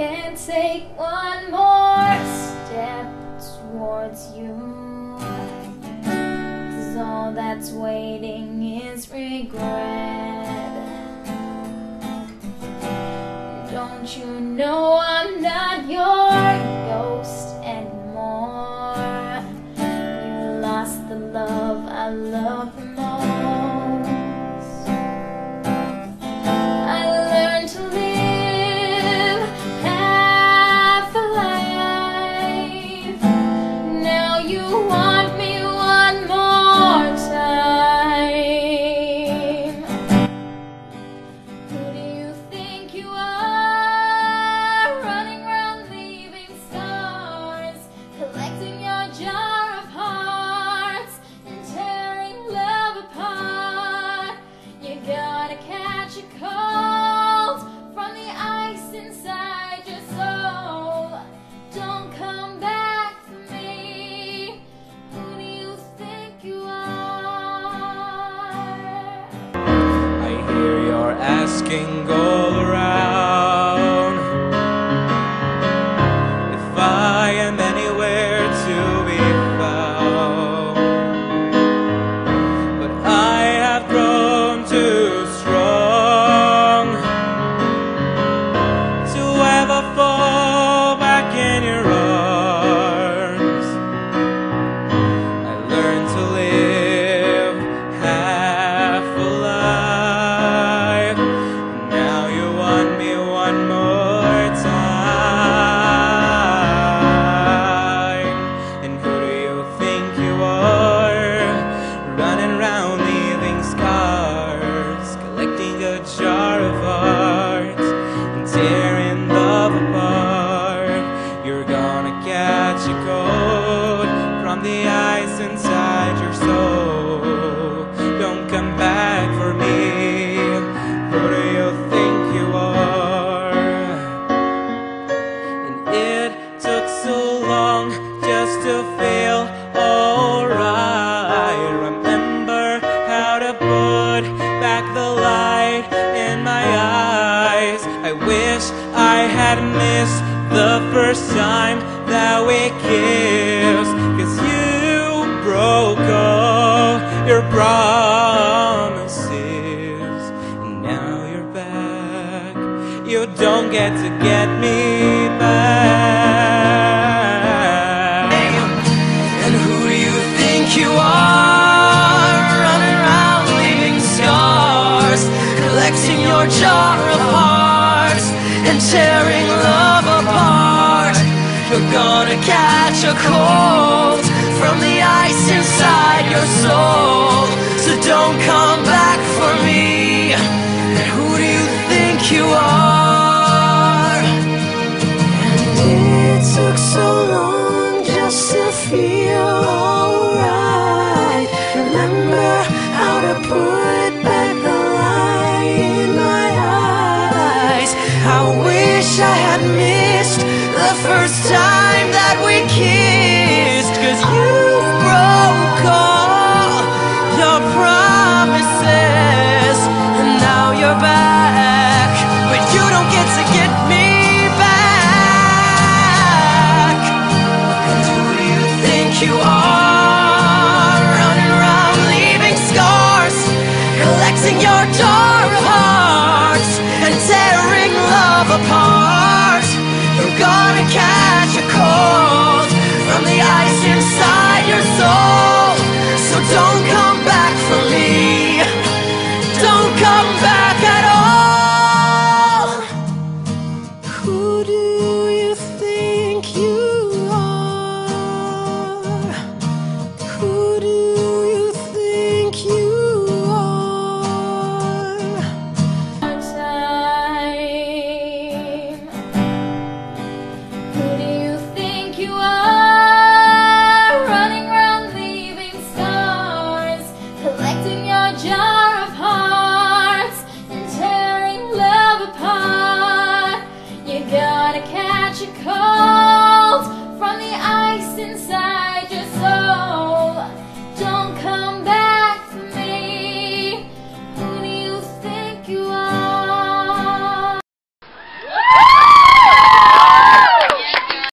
can't take one more step towards you. Cause all that's waiting is regret. Don't you know I'm not your ghost anymore? You lost the love I love asking all around feel alright. Remember how to put back the light in my eyes. I wish I had missed the first time that we kissed. Cause you broke all your promises. And now you're back. You don't get to get me back. Tearing love apart. You're gonna catch a cold from the ice inside your soul. So don't come back for me. And who do you think you are? first time. escuridão. Chicago.